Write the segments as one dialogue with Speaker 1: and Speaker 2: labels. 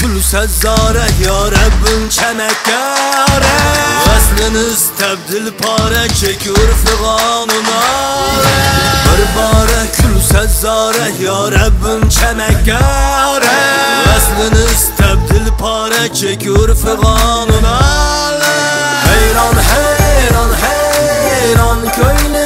Speaker 1: kulsa zora Ya Rabbim çemekkare Veslini istabdil pare Çekur figanına Bir bare kulsa zora Ya Rabbim çemekkare Veslini istabdil pare Çekur figanına Heyran heyran heyran Köylüm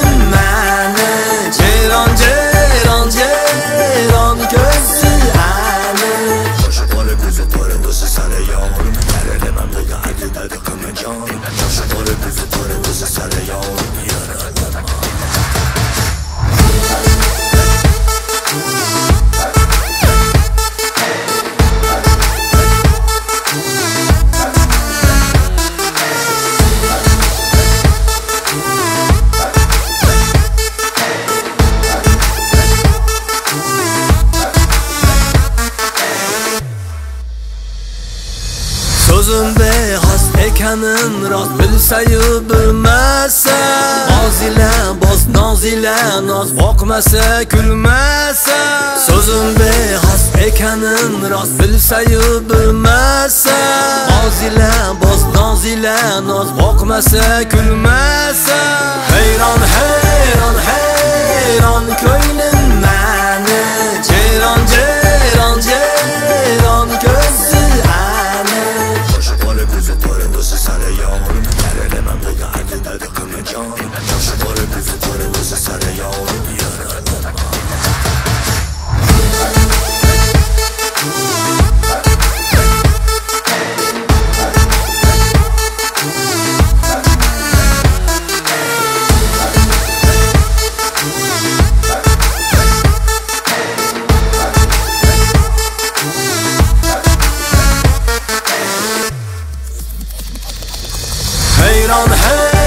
Speaker 1: Sözüm beyaz ekanın Rast. Bilseyi bilmese Naz ile boz naz ile Naz. Bakmasa külmese Sözüm beyaz ekanın Rast. Bilseyi bilmese Naz ile boz naz ile Naz. Bakmasa on the head.